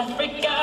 Africa.